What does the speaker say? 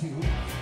to